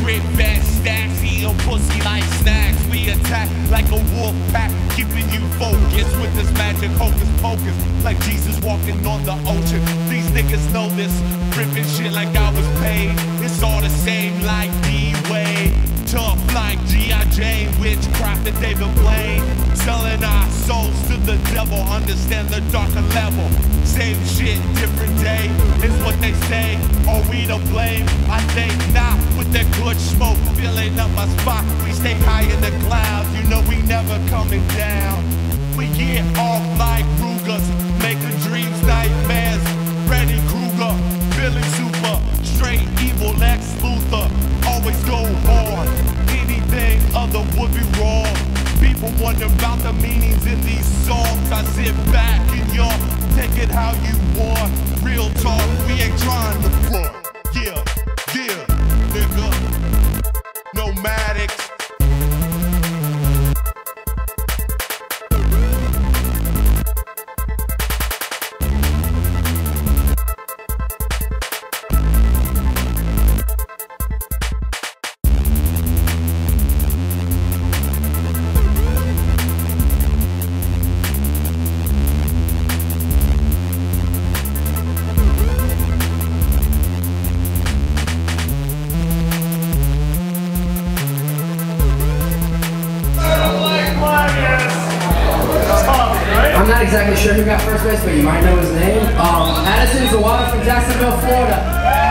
grip back stacks, pussy like snacks. We attack like a wolf pack, keeping you focused with this magic hocus pocus. Like Jesus walking on the ocean. These niggas know this. Ripping shit like I was paid. It's all the same like D-Way. Tough like G.I. Jane, witchcraft and David Blaine. Selling our souls to the devil, understand the darker level. Same shit, different day, is what they say. Are we to blame? I think not. That good smoke filling up my spot, we stay high in the clouds. You know we never coming down. We get off like Rugers, making dreams nightmares. Freddy Krueger, feeling super, straight evil Lex Luthor. Always go on. Anything other would be wrong. People wonder about the meanings in these songs. I sit back and y'all take it how you want. Real I'm not exactly sure who got first base, but you might know his name. Um, Addison Zawada from Jacksonville, Florida.